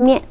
面。